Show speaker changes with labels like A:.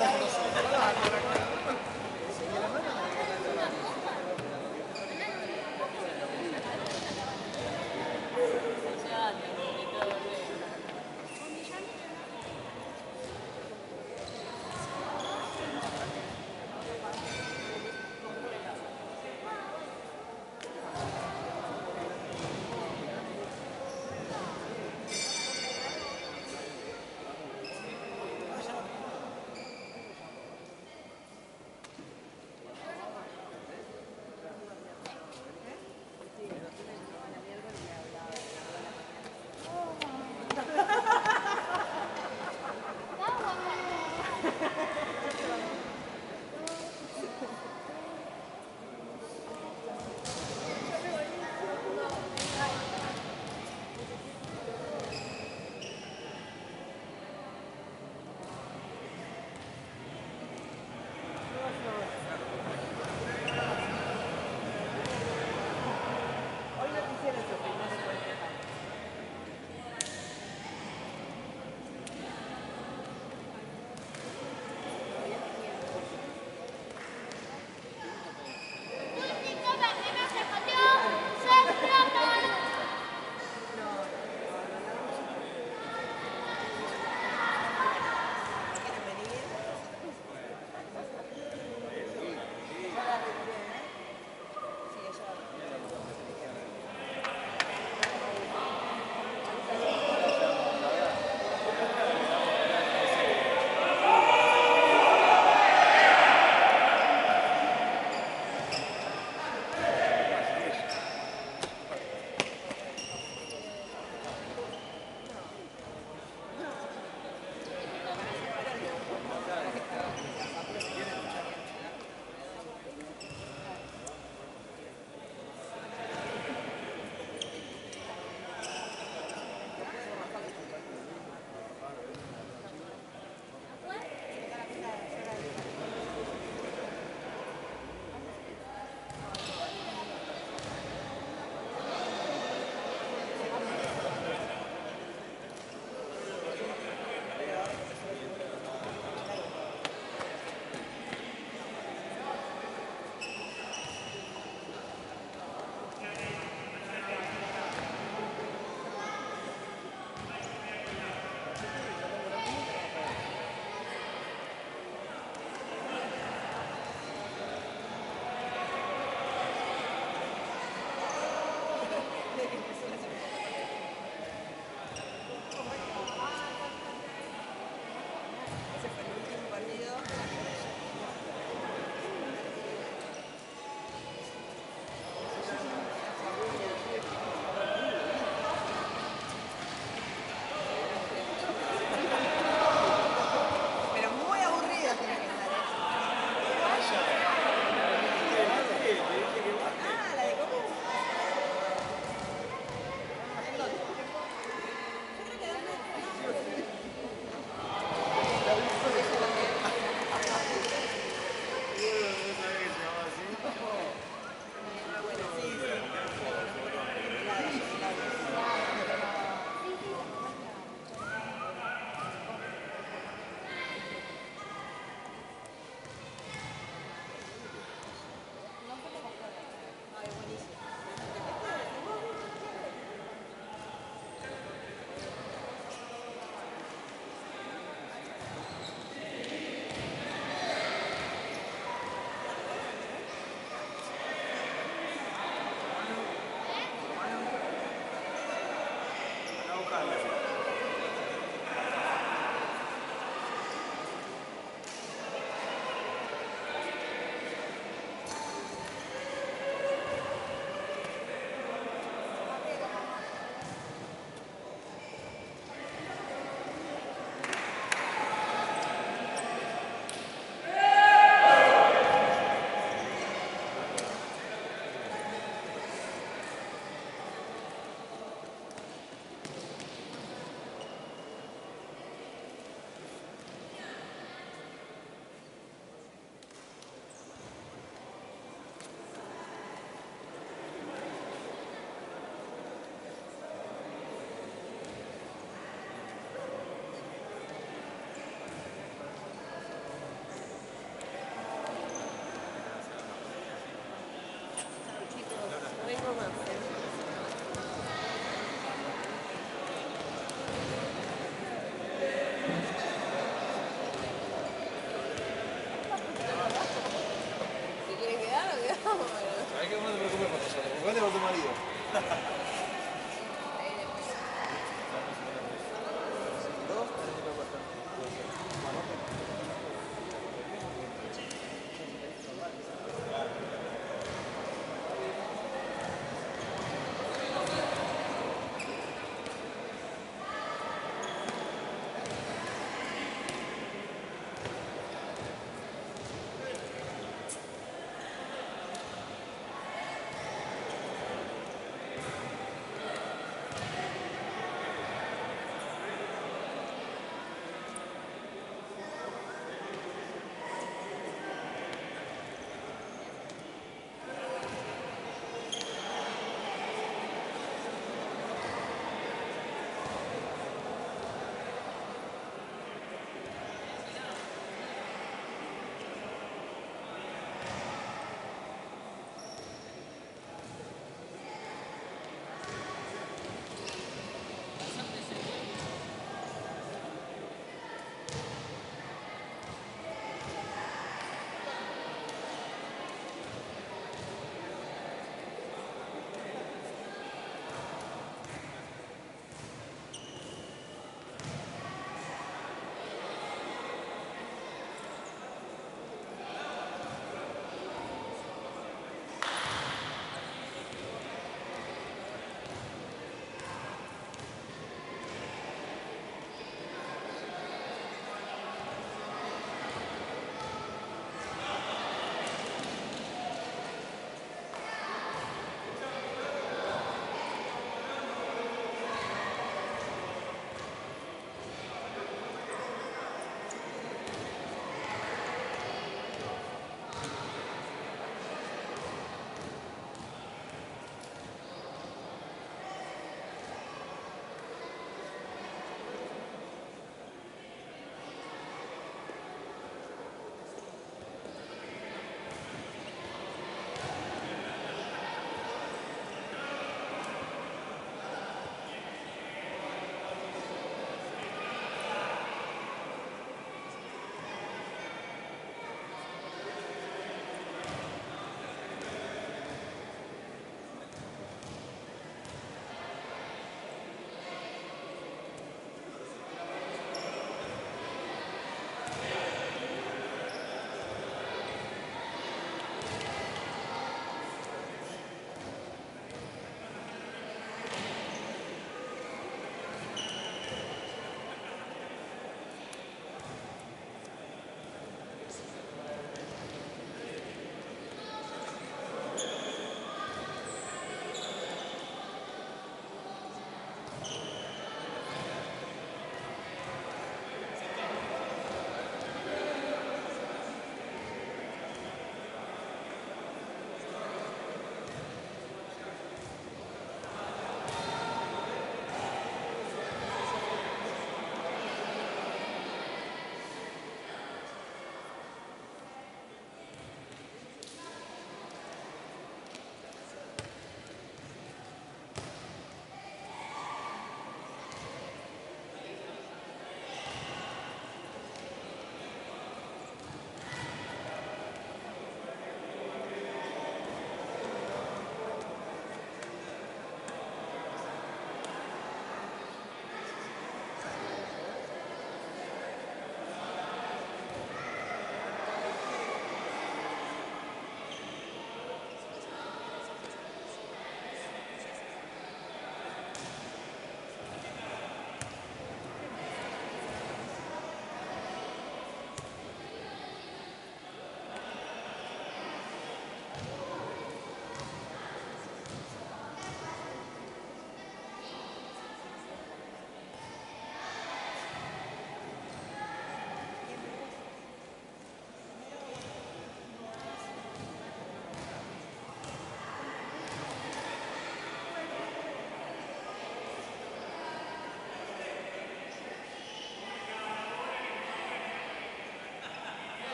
A: como los otros.